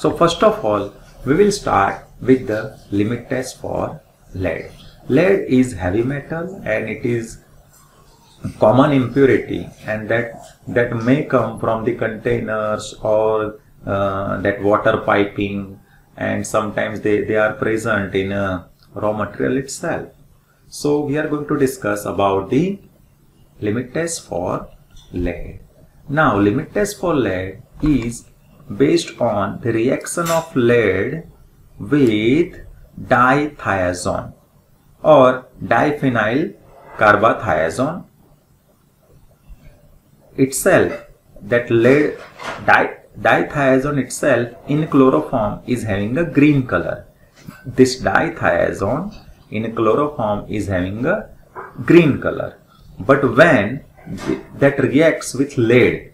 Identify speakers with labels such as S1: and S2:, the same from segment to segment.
S1: So first of all, we will start with the limit test for lead. Lead is heavy metal and it is common impurity and that that may come from the containers or uh, that water piping and sometimes they, they are present in a raw material itself. So we are going to discuss about the limit test for lead. Now limit test for lead is based on the reaction of lead with dithiazone or diphenyl carbathiazone itself. That lead di, dithiazone itself in chloroform is having a green color. This dithiazone in chloroform is having a green color. But when that reacts with lead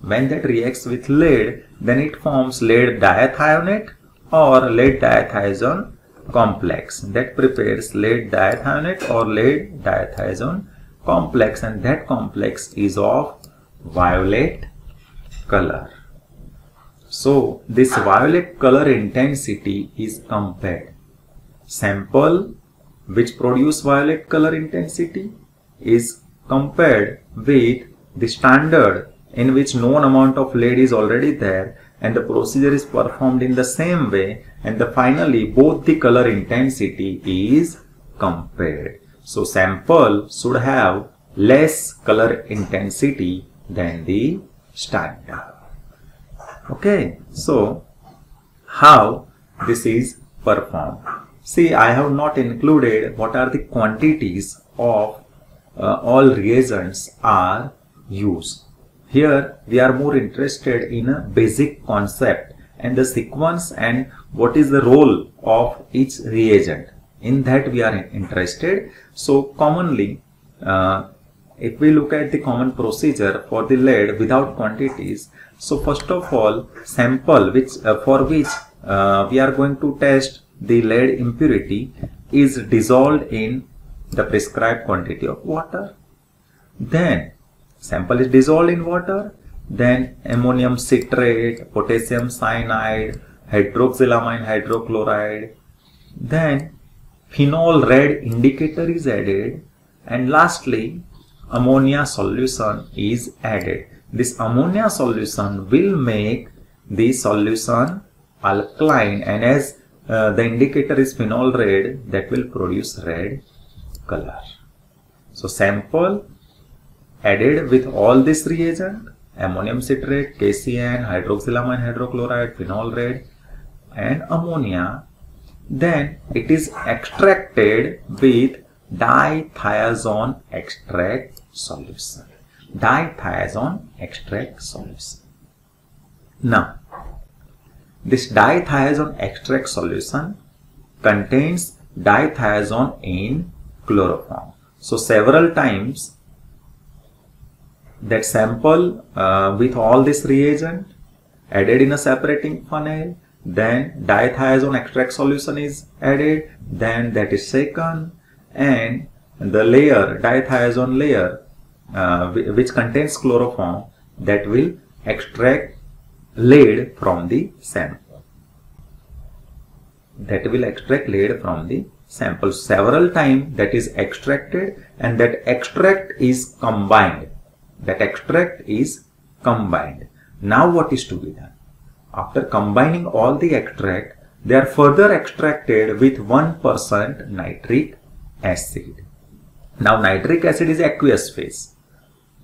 S1: when that reacts with lead then it forms lead diethionate or lead dithiazone complex that prepares lead diethionate or lead dithiazone complex and that complex is of violet color. So this violet color intensity is compared. Sample which produce violet color intensity is compared with the standard in which known amount of lead is already there and the procedure is performed in the same way and the finally both the color intensity is compared. So sample should have less color intensity than the standard. Okay, so how this is performed? See, I have not included what are the quantities of uh, all reagents are used. Here we are more interested in a basic concept and the sequence and what is the role of each reagent. In that we are interested. So commonly uh, if we look at the common procedure for the lead without quantities, so first of all sample which uh, for which uh, we are going to test the lead impurity is dissolved in the prescribed quantity of water. Then sample is dissolved in water. Then ammonium citrate, potassium cyanide, hydroxylamine hydrochloride. Then phenol red indicator is added. And lastly, ammonia solution is added. This ammonia solution will make the solution alkaline and as uh, the indicator is phenol red that will produce red color. So sample added with all this reagent ammonium citrate, KCN, hydroxylamine hydrochloride, phenol red and ammonia then it is extracted with dithiazone extract solution. Dithiazone extract solution. Now, this dithiazone extract solution contains dithiazone in chloroform. So several times that sample uh, with all this reagent added in a separating funnel then dithiazone extract solution is added then that is shaken and the layer dithiazone layer uh, which contains chloroform that will extract lead from the sample. That will extract lead from the sample. Several times that is extracted and that extract is combined that extract is combined now what is to be done after combining all the extract they are further extracted with 1% nitric acid. Now nitric acid is aqueous phase.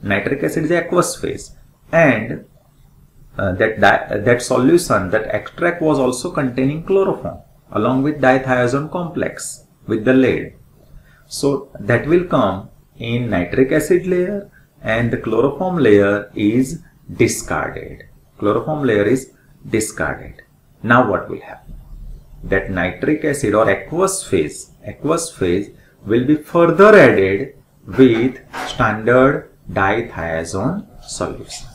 S1: Nitric acid is aqueous phase and uh, that, that, that solution, that extract was also containing chloroform along with dithiazone complex with the lead. So that will come in nitric acid layer and the chloroform layer is discarded. Chloroform layer is discarded. Now what will happen? That nitric acid or aqueous phase, aqueous phase will be further added with standard dithiazone solution.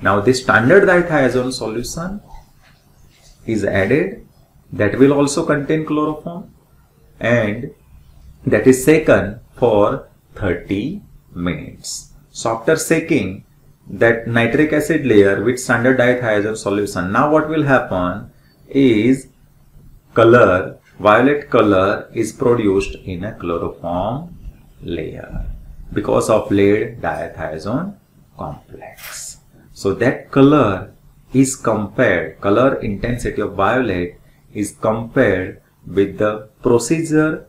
S1: Now this standard dithiazone solution is added that will also contain chloroform and that is shaken for 30 minutes. So after shaking that nitric acid layer with standard dithiazone solution. Now what will happen is color, violet color is produced in a chloroform layer because of lead dithiazone complex. So that color is compared, color intensity of violet is compared with the procedure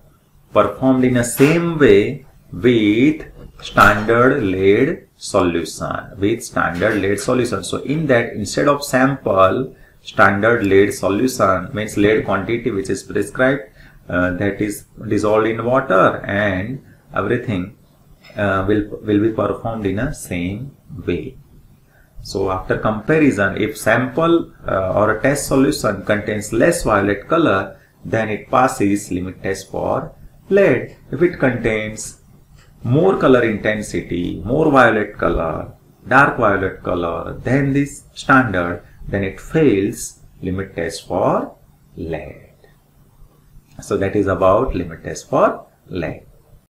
S1: performed in the same way with standard lead solution with standard lead solution. So in that instead of sample standard lead solution means lead quantity which is prescribed uh, that is dissolved in water and everything uh, will will be performed in a same way. So after comparison if sample uh, or a test solution contains less violet color then it passes limit test for lead. If it contains more color intensity, more violet color, dark violet color than this standard, then it fails limit test for lead. So that is about limit test for lead.